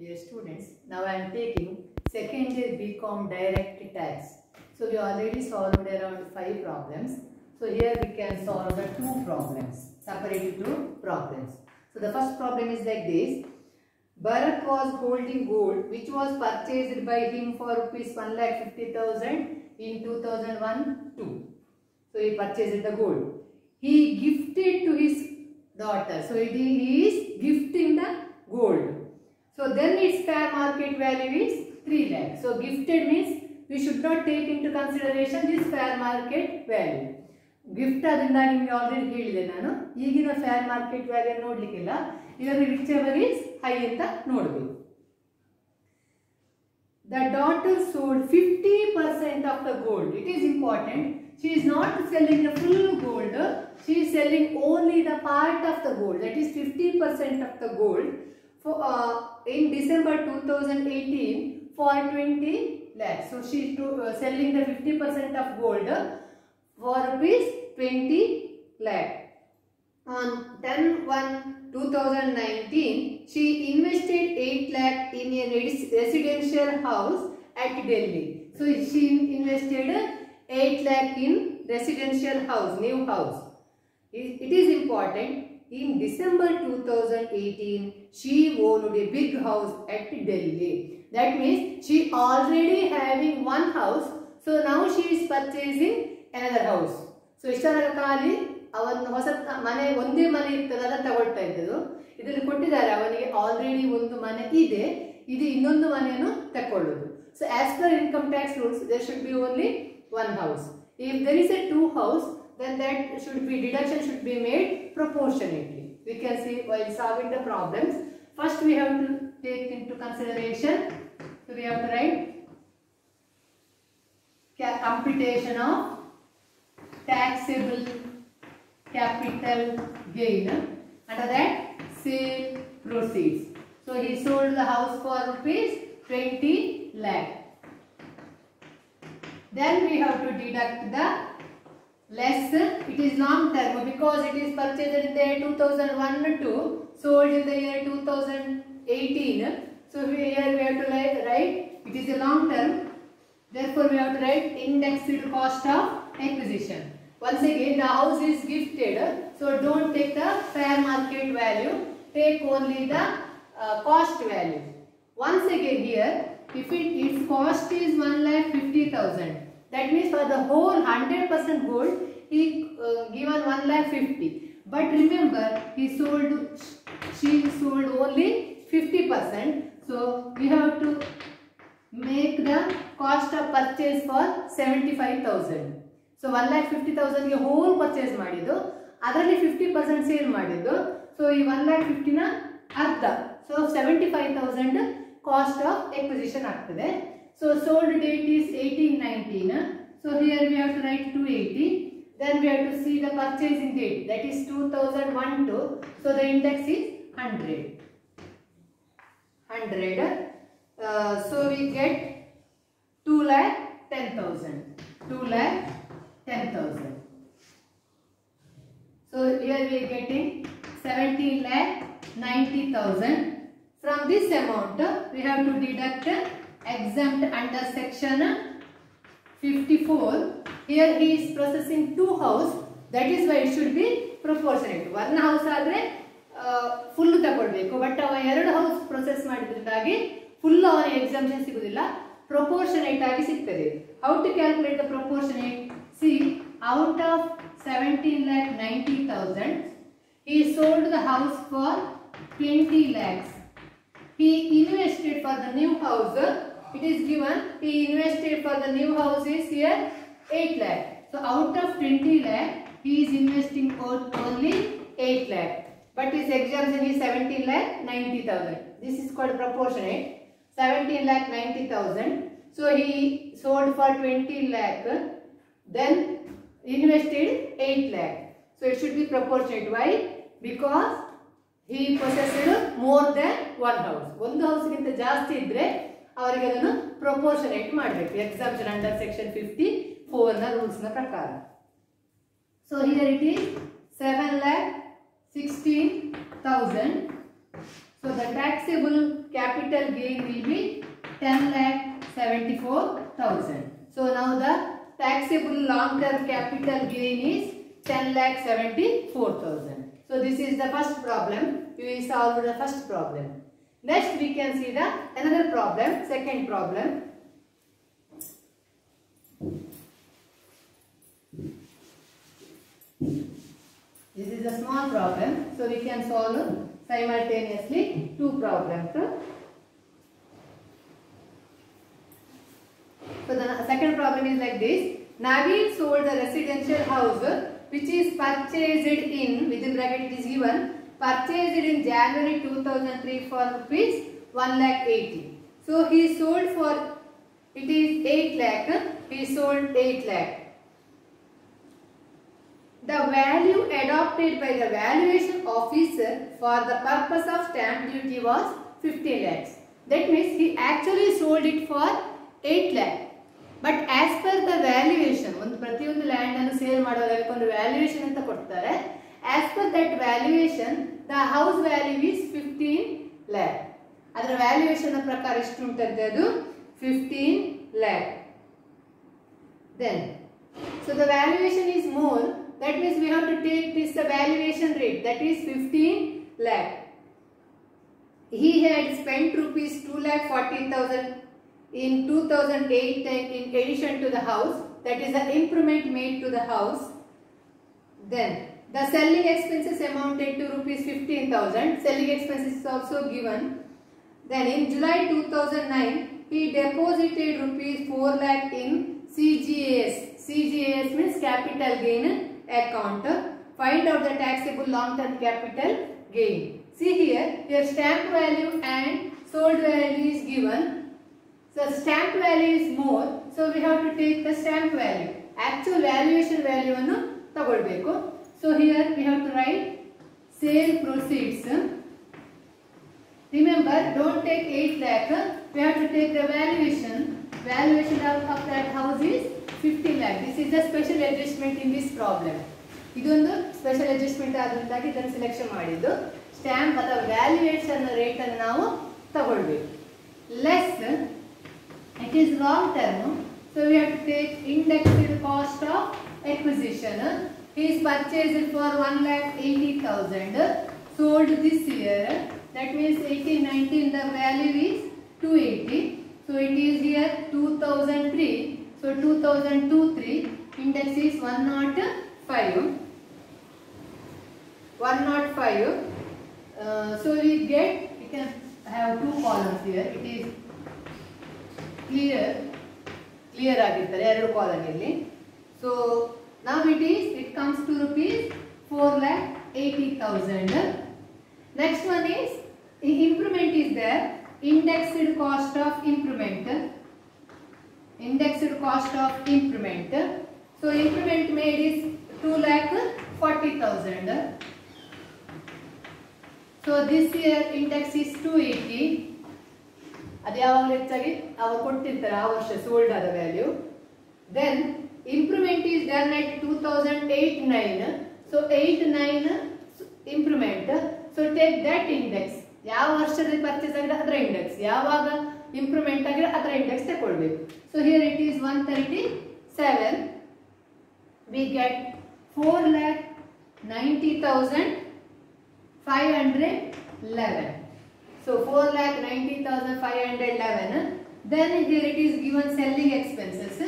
Dear students, now I am taking second year BCom direct tax. So we already solved around five problems. So here we can solve the two problems, separated two problems. So the first problem is like this. Bharat was holding gold which was purchased by him for rupees 1 lakh 50,000 in 2001 2. So he purchased the gold. He gifted to his daughter. So it he is gifting the gold. So then its fair market value is 3 lakh. So gifted means we should not take into consideration this fair market value. Gift ಅದರಿಂದ ನಿಮಗೆ already ಹೇಳಿದೆ ನಾನು ಈಗಿನ fair market value ನೋಡ್ಲಿಕ್ಕಿಲ್ಲ ಇದರಲ್ಲಿ which ever is high ಅಂತ ನೋಡಬೇಕು the daughter sold 50% of the gold. It is important. She is not selling the full gold. She is selling only the part of the gold. That is 50% of the gold. For uh, in December 2018 for 20 lakhs. So she is uh, selling the 50% of gold for rupees 20 lakh. On 10 1 2019, she invested 8 lakh in a residential house at Delhi. So she invested 8 lakh in residential house, new house. It is important. In December 2018, she owned a big house at Delhi. That means she already having one house. So now she is purchasing another house. So ಇಷ್ಟರ ಖಾಲಿ ಅವನು ಹೊಸ ಮನೆ ಒಂದೇ ಮನೆ ಇರ್ತದೆ ಅದನ್ನ ತಗೊಳ್ತಾ ಇದ್ದದು ಇದರಲ್ಲಿ ಕೊಟ್ಟಿದ್ದಾರೆ ಅವನಿಗೆ ಆಲ್ರೆಡಿ ಒಂದು ಮನೆ ಇದೆ ಇದು ಇನ್ನೊಂದು ಮನೆಯನ್ನು ತಕೊಳ್ಳುದು so as per income tax rules there should be only one house if there is a two house then that should be deduction should be made proportionately. We can see while solving the problems first we have to take into consideration so we have to write computation of taxable capital gain. Under that sale proceeds. So he sold the house for rupees 20 lakh. Then we have to deduct the less. It is long term because it is purchased in the year 2001 to sold in the year 2018 so here we have to write, it is a long term. Therefore we have to write indexed cost of acquisition. Once again the house is gifted. So don't take the fair market value. Take only the uh, cost value. Once again here if it its cost is 1 lakh 50000 that means for the whole 100% gold he uh, given 1 lakh 50 but remember he sold she sold only 50% so we have to make the cost of purchase for 75000 So one lakh fifty ತೌಸಂಡ್ಗೆ whole purchase ಮಾಡಿದ್ದು ಅದರಲ್ಲಿ fifty percent sale ಮಾಡಿದ್ದು so ಈ one lakh ಫಿಫ್ಟಿನ ಅರ್ಧ so seventy five thousand cost of acquisition ಆಗ್ತದೆ So sold date is 1819. So here we have to write 280. Then we have to see the purchasing date that is 2001 to. So the index is 100. 100. Uh, so we get 2 lakh 10,000. 2 lakh 10,000. So here we are getting 17 lakh 90,000. From this amount we have to deduct exempt under section 54. Here he is processing two house. That is why it should be proportionate. One house ಆದರೆ full ತಗೊಳ್ಬೇಕು but ಅವ ಎರಡು house process ಮಾಡಿದ್ರಿಂದಾಗಿ full full exemption ಸಿಗುದಿಲ್ಲ proportionate ಆಗಿ ಸಿಗ್ತದೆ how to calculate the proportionate see out of seventeen lakh ninety thousand he sold the house for 20 lakhs he invested for the new house it is given he invested for the new house is here 8 lakh so out of 20 lakh he is investing o- only 8 lakh but his exemption is 17 lakh 90000 this is called proportionate 17 lakh 90000 so he sold for 20 lakh then invested 8 lakh so it should be proportionate why because he possessed more than one house ಒಂದು ಹೌಸ್ಗಿಂತ ಜಾಸ್ತಿ ಇದ್ರೆ ಅವರಿಗೆ ಅದನ್ನು proportionate ಮಾಡಬೇಕು. Exemption under section fifty ಫೋರ್ನ ರೂಲ್ಸ್ನ ಪ್ರಕಾರ so here it is seven lakh sixteen thousand so the taxable capital gain will be ten lakh seventy four thousand so ನಾವು the taxable long term capital gain is ten lakh seventy four thousand so this is the first problem you will solve the first problem Next we can see the another problem, second problem. This is a small problem, so we can solve simultaneously two problems. So the second problem is like this. Naveen sold the residential house which is purchased in, within bracket it is given, purchased in January 2003 for rupees 1 lakh 80. So he sold for, it is 8 lakh, he sold 8 lakh. The value adopted by the valuation officer for the purpose of stamp duty was 50 lakhs. That means he actually sold it for 8 lakh. But as per the valuation ಒಂದು ಪ್ರತಿಯೊಂದು land ಅನ್ನು sale ಮಾಡುವಾಗ ಒಂದು valuation ಅಂತ ಕೊಡ್ತಾರೆ as per that valuation the house value is fifteen lac ಅದರ valuation ಪ್ರಕಾರ ಎಷ್ಟು ಉಂಟಂತೆ ಅದು fifteen lac then so the valuation is more that means we have to take this the valuation rate that is 15 lakh he had spent rupees 2 lakh 14000 in 2008 in addition to the house that is the improvement made to the house then the selling expenses amounted to rupees 15000 selling expenses is also given then in july 2009 he deposited rupees 4 lakh in cgas cgas means capital gain account find out the taxable long term capital gain see here here stamp value and sold value is given so stamp value is more so we have to take the stamp value actual valuation value ಅನ್ನು ತಗೊಳ್ಬೇಕು so here we have to write sale proceeds remember don't take 8 lakh we have to take the valuation valuation of, of that house is 50 lakh this is a special adjustment in this problem ಇದೊಂದು special adjustment ಆದ್ರಿಂದಾಗಿ ಇದನ್ನು selection ಮಾಡಿದ್ದು stamp ಅಥವಾ valuation rate ಅನ್ನು ನಾವು ತಗೊಳ್ಬೇಕು less it is long term so we have to take indexed cost of acquisition he is purchased for 1 lakh 80000 sold this year that means 1819 the value is 280 so it is here 2003 so 2002 3 index is 105 105 uh, so we get we can have two columns here it is clear clear ಆಗಿರ್ತಾರೆ ಎರಡು column ಇಲ್ಲಿ so ನಾವು it is it comes to rupees four lac eighty thousand next one is improvement is there indexed cost of improvement indexed cost of improvement so improvement made is two lac forty thousand so this year index is two eighty ಅದು ಯಾವಾಗಲೂ ಹೆಚ್ಚಾಗಿ ಅವರು ಕೊಟ್ಟಿರ್ತಾರೆ ಆ ವರ್ಷ sold ಆದ value then improvement is done at 2008-9. So 8-9 improvement. So, take that index. ಯಾವ ವರ್ಷದಲ್ಲಿ ಪರ್ಚೇಸ್ ಆಗಿದೆ, ಅದರ ಇಂಡೆಕ್ಸ್ ಯಾವಾಗ ಇಂಪ್ರೂವ್ಮೆಂಟ್ ಆಗಿದೆ, ಅದರ ಇಂಡೆಕ್ಸ್ ತಗೊಳ್ಬೇಕು so here it is one thirty seven we get four lakh ninety thousand five hundred eleven so four lakh ninety thousand five hundred eleven then here it is given selling expenses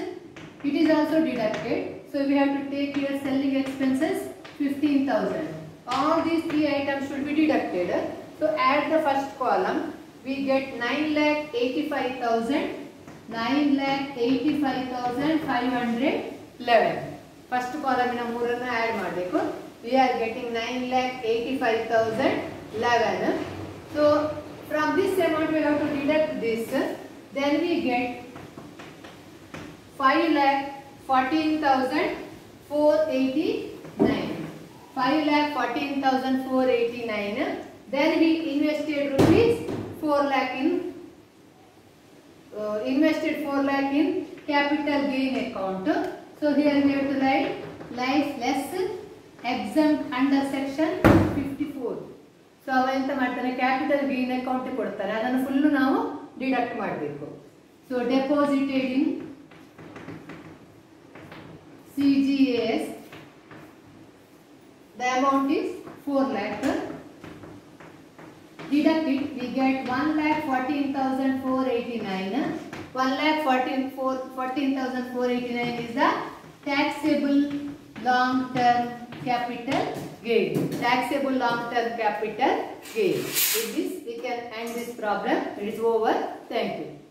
It is also deducted. So we have to take here selling expenses 15,000. All these three items should be deducted. So add the first column. We get 9 lakh 85,000. 9 lakh 85,511. First column in a ಮೂರನ್ನು add ಮಾಡಬೇಕು. We are getting 9 lakh 85,011. So from this amount we have to deduct this. Then we get 5 lakh 14,489. 5 lakh 14,489. Then he invested rupees 4 lakh in uh, invested 4 lakh in capital gain account. So here we have to write life less exempt under section 54. So ಅವ ಎಂತ ಮಾಡ್ತಾನೆ capital gain account ಕೊಡ್ತಾರೆ ಅದನ್ನು full ನಾವು deduct ಮಾಡಬೇಕು so deposited in CGS. The amount is 4 lakh. Deduct it, we get 1 lakh 14,489. 1 lakh 14,489 is the taxable long term capital gain. Taxable long term capital gain. With this, we can end this problem. It is over. Thank you.